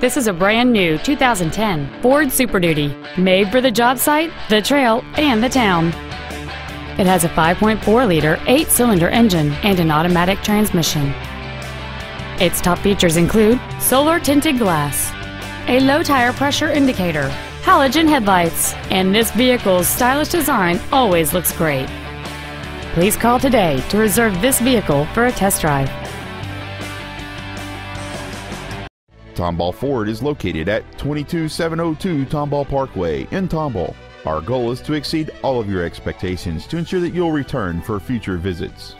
This is a brand new 2010 Ford Super Duty, made for the job site, the trail, and the town. It has a 5.4-liter, eight-cylinder engine and an automatic transmission. Its top features include solar tinted glass, a low tire pressure indicator, halogen headlights, and this vehicle's stylish design always looks great. Please call today to reserve this vehicle for a test drive. Tomball Ford is located at 22702 Tomball Parkway in Tomball. Our goal is to exceed all of your expectations to ensure that you'll return for future visits.